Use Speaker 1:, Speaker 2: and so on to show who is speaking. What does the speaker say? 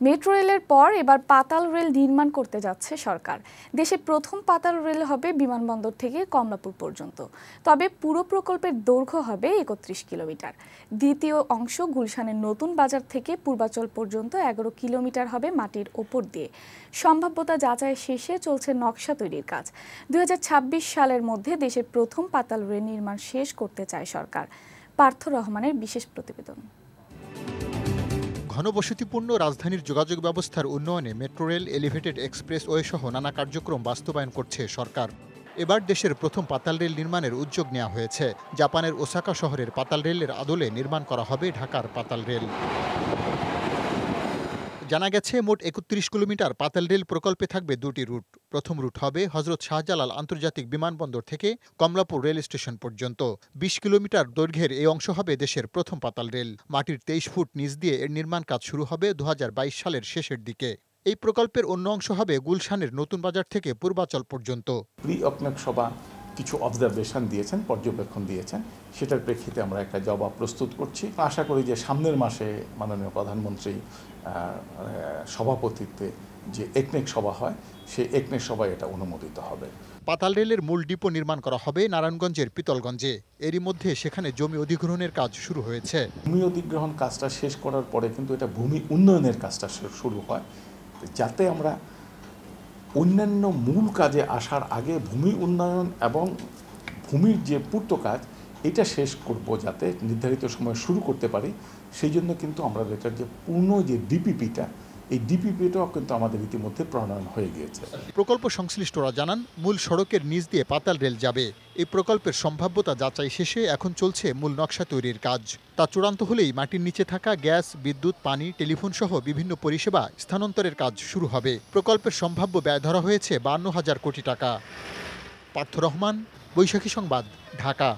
Speaker 1: Metro রেলের পর এবার পাতাল রেল নির্মাণ করতে যাচ্ছে সরকার। দেশে প্রথম পাতাল রেল হবে বিমানবন্দর থেকে কমলাপুর পর্যন্ত। তবে পুরো প্রকল্পের দৈর্ঘ্য হবে একত্রিশ কিলোমিটার। দ্বিতীয় অংশ গুলশানের নতুন বাজার থেকে পূর্বাচল পর্যন্ত এগারো কিলোমিটার হবে মাটির ওপর দিয়ে। সম্ভাব্যতা যাচাই শেষে চলছে নকশা তৈরির কাজ। দুই হাজার ছাব্বিশ সালের মধ্যে দেশের প্রথম পাতাল রেল নির্মাণ শেষ করতে চায় সরকার। পার্থ রহমানের বিশেষ প্রতিবেদন।
Speaker 2: ঘনবসতিপূর্ণ রাজধানীর যোগাযোগ ব্যবস্থার উন্নয়নে metro rail, elevated express, way সহ নানা কার্যক্রম বাস্তবায়ন করছে সরকার। এবার দেশের প্রথম পাতাল রেল নির্মাণের উদ্যোগ নেওয়া হয়েছে। জাপানের ওসাকা শহরের পাতাল রেলের আদলে নির্মাণ করা হবে ঢাকার পাতাল রেল। জানা গেছে, মোট একত্রিশ কিলোমিটার পাতাল রেল প্রকল্পে থাকবে দুটি রুট। প্রথম রুট হবে হজরত শাহজালাল আন্তর্জাতিক বিমানবন্দর থেকে কমলাপুর রেল স্টেশন পর্যন্ত। বিশ কিলোমিটার দৈর্ঘ্যের এই অংশ হবে দেশের প্রথম পাতাল রেল। মাটির তেইশ ফুট নিচ দিয়ে এর নির্মাণ কাজ শুরু হবে দু হাজার বাইশ সালের শেষের দিকে। এই প্রকল্পের অন্য অংশ হবে গুলশানের নতুন বাজার থেকে পূর্বাচল পর্যন্ত।
Speaker 3: সভা কিছু অবজারভেশন দিয়েছেন পর্যবেক্ষণ দিয়েছেন। সেটার প্রেক্ষিতে আমরা একটা জবাব প্রস্তুত করছি। আশা করি যে সামনের মাসে মাননীয় প্রধানমন্ত্রী সভাপতিত্বে যে একনেক সভা হয় সেই একনেক সভায় এটা অনুমোদিত হবে।
Speaker 2: পাতাল রেলের মূল ডিপো নির্মাণ করা হবে নারায়ণগঞ্জের পিতলগঞ্জে। এরই মধ্যে সেখানে জমি অধিগ্রহণের কাজ শুরু হয়েছে।
Speaker 3: ভূমি অধিগ্রহণ কাজটা শেষ করার পরে কিন্তু এটা ভূমি উন্নয়নের কাজটা শুরু হয়। যাতে আমরা অন্যান্য মূল কাজে আসার আগে ভূমি উন্নয়ন এবং ভূমির যে পূর্ত কাজ, এটা শেষ করব যাতে নির্ধারিত সময় শুরু করতে পারি। সেই জন্য কিন্তু আমরা এটার যে পূর্ণ যে ডিপিপিটা এই ডিপিপিটাও কিন্তু আমাদের ইতিমধ্যে প্রণয়ন হয়ে গিয়েছে।
Speaker 2: প্রকল্প সংশ্লিষ্টরা জানান, মূল সড়কের নিচ দিয়ে পাতাল রেল যাবে। এই প্রকল্পের সম্ভাব্যতা যাচাই শেষে এখন চলছে মূল নকশা তৈরির কাজ। তা চূড়ান্ত হলেই মাটির নিচে থাকা গ্যাস, বিদ্যুৎ, পানি, টেলিফোন সহ বিভিন্ন পরিষেবা স্থানান্তরের কাজ শুরু হবে। প্রকল্পের সম্ভাব্য ব্যয় ধরা হয়েছে বান্ন হাজার কোটি টাকা। পার্থ রহমান, বৈশাখী সংবাদ, ঢাকা।